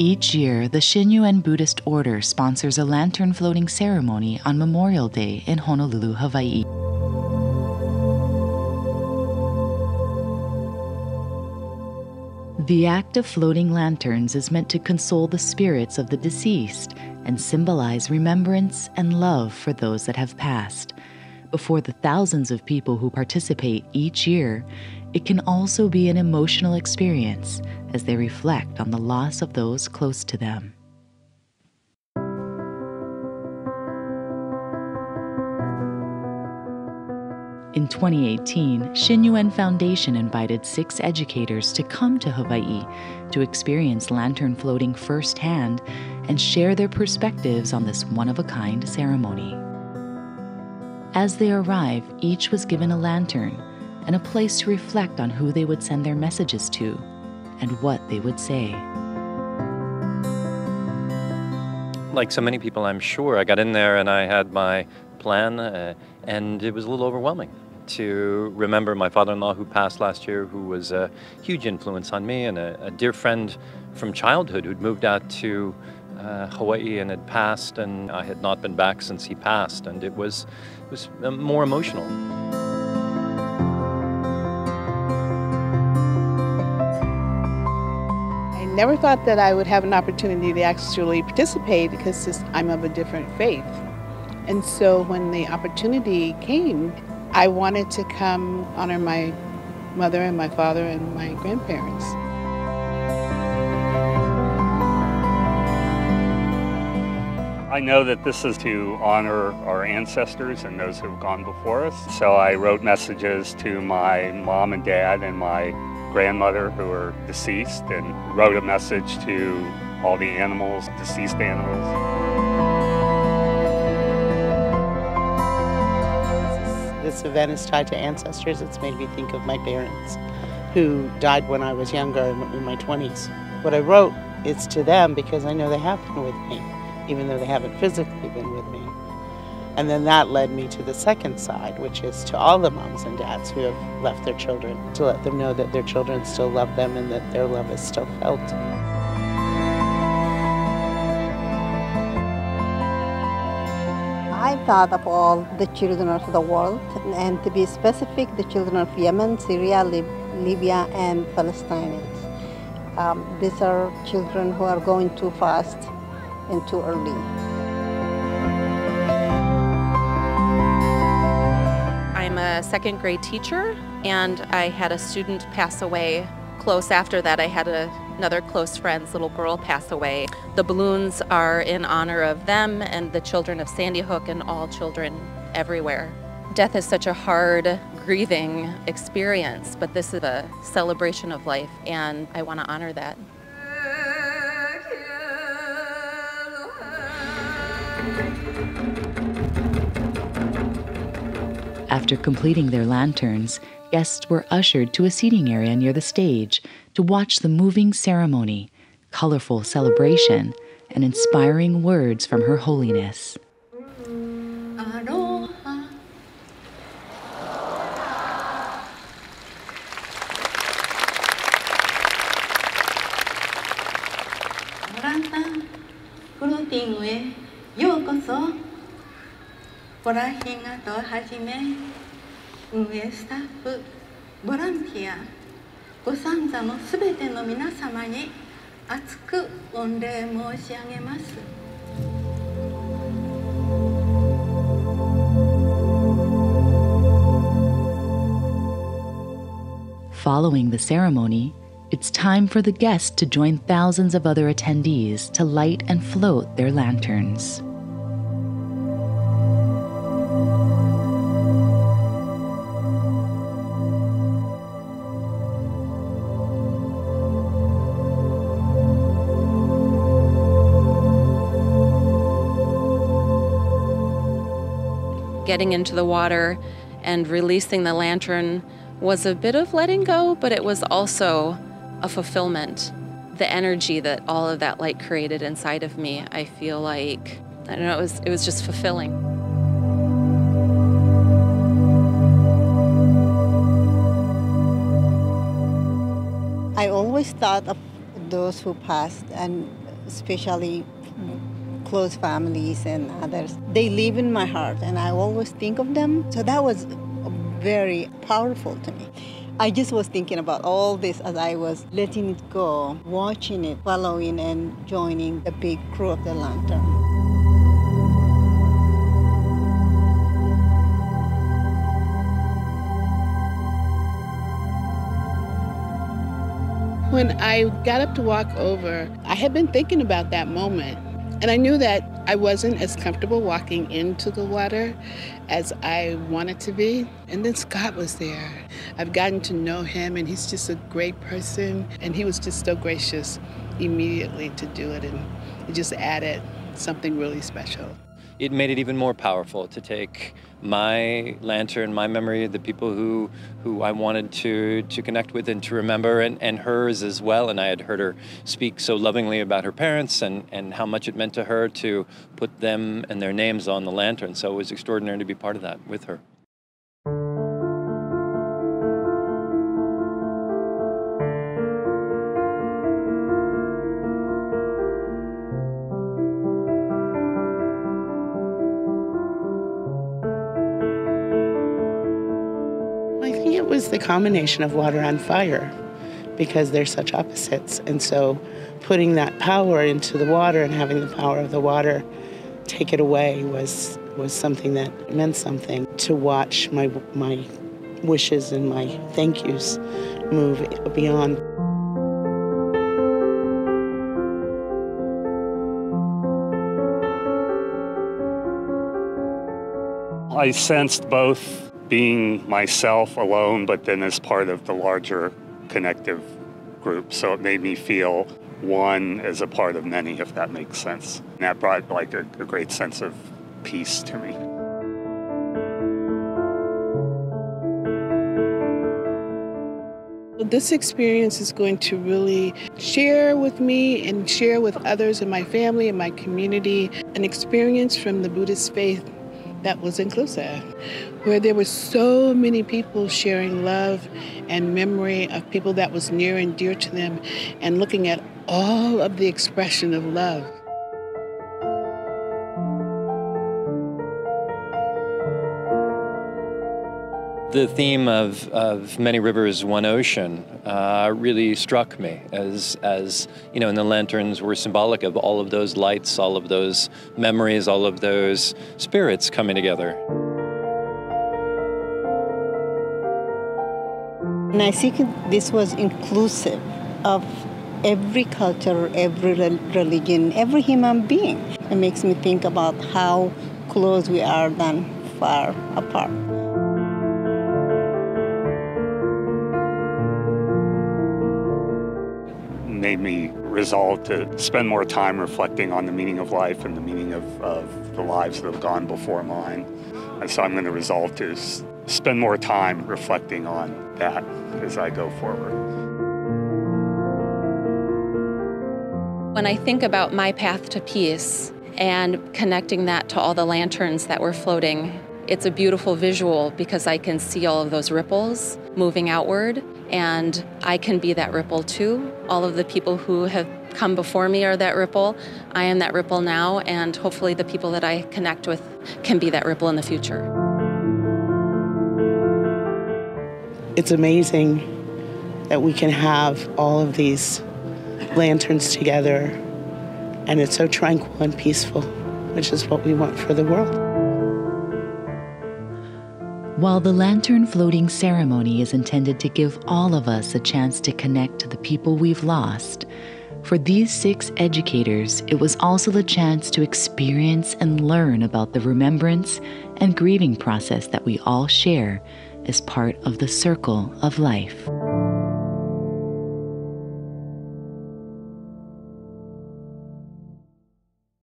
Each year, the Shinnyo-en Buddhist Order sponsors a lantern floating ceremony on Memorial Day in Honolulu, Hawaii. The act of floating lanterns is meant to console the spirits of the deceased and symbolize remembrance and love for those that have passed. Before the thousands of people who participate each year, it can also be an emotional experience as they reflect on the loss of those close to them. In 2018, Shinnyo-en Foundation invited six educators to come to Hawaii to experience lantern floating firsthand and share their perspectives on this one of a kind ceremony. As they arrive, each was given a lantern and a place to reflect on who they would send their messages to and what they would say. Like so many people, I'm sure, I got in there and I had my plan, uh, and it was a little overwhelming to remember my father in law who passed last year, who was a huge influence on me, and a, a dear friend from childhood who'd moved out to uh, Hawaii and had passed, and I had not been back since he passed, and it was, it was uh, more emotional. Never thought that I would have an opportunity to actually participate because I'm of a different faith. And so when the opportunity came, I wanted to come honor my mother and my father and my grandparents. I know that this is to honor our ancestors and those who have gone before us. So I wrote messages to my mom and dad and my grandmother who are deceased and wrote a message to all the animals, deceased animals. This event is tied to ancestors. It's made me think of my parents who died when I was younger, in my 20s. What I wrote is to them because I know they have been with me, even though they haven't physically been with me. And then that led me to the second side, which is to all the moms and dads who have left their children, to let them know that their children still love them and that their love is still felt. I thought of all the children of the world, and to be specific, the children of Yemen, Syria, Lib Libya, and Palestinians. Um, these are children who are going too fast and too early. A second grade teacher, and I had a student pass away. Close after that, I had a, another close friend's little girl pass away. The balloons are in honor of them and the children of Sandy Hook and all children everywhere. Death is such a hard, grieving experience, but this is a celebration of life, and I want to honor that. After completing their lanterns, guests were ushered to a seating area near the stage to watch the moving ceremony, colorful celebration, and inspiring words from Her Holiness. Aloha. ボラヒガとはじめ運営スタッフボランティアご参加のすべての皆様に厚く御礼申し上げます。Following the ceremony, it's time for the guests to join thousands of other attendees to light and float their lanterns. Getting into the water and releasing the lantern was a bit of letting go, but it was also a fulfillment. The energy that all of that light created inside of me, I feel like, I don't know, it was, it was just fulfilling. I always thought of those who passed and especially close families and others. They live in my heart, and I always think of them. So that was very powerful to me. I just was thinking about all this as I was letting it go, watching it, following, and joining the big crew of the lantern. When I got up to walk over, I had been thinking about that moment. And I knew that I wasn't as comfortable walking into the water as I wanted to be. And then Scott was there. I've gotten to know him, and he's just a great person. And he was just so gracious immediately to do it. And it just added something really special it made it even more powerful to take my lantern, my memory, the people who who I wanted to to connect with and to remember, and, and hers as well. And I had heard her speak so lovingly about her parents and, and how much it meant to her to put them and their names on the lantern. So it was extraordinary to be part of that with her. Was the combination of water and fire because they're such opposites. And so putting that power into the water and having the power of the water take it away was was something that meant something to watch my my wishes and my thank yous move beyond I sensed both being myself alone, but then as part of the larger connective group. So it made me feel one as a part of many, if that makes sense. And that brought like a, a great sense of peace to me. This experience is going to really share with me and share with others in my family and my community an experience from the Buddhist faith that was inclusive, where there were so many people sharing love and memory of people that was near and dear to them and looking at all of the expression of love. The theme of, of many rivers, one ocean, uh, really struck me as, as you know, and the lanterns were symbolic of all of those lights, all of those memories, all of those spirits coming together. And I think this was inclusive of every culture, every religion, every human being. It makes me think about how close we are than far apart. made me resolve to spend more time reflecting on the meaning of life and the meaning of, of the lives that have gone before mine. And so I'm going to resolve to spend more time reflecting on that as I go forward. When I think about my path to peace and connecting that to all the lanterns that were floating, it's a beautiful visual because I can see all of those ripples moving outward and I can be that ripple too. All of the people who have come before me are that ripple. I am that ripple now, and hopefully, the people that I connect with can be that ripple in the future. It's amazing that we can have all of these lanterns together, and it's so tranquil and peaceful, which is what we want for the world. While the lantern floating ceremony is intended to give all of us a chance to connect to the people we've lost, for these six educators, it was also the chance to experience and learn about the remembrance and grieving process that we all share as part of the circle of life.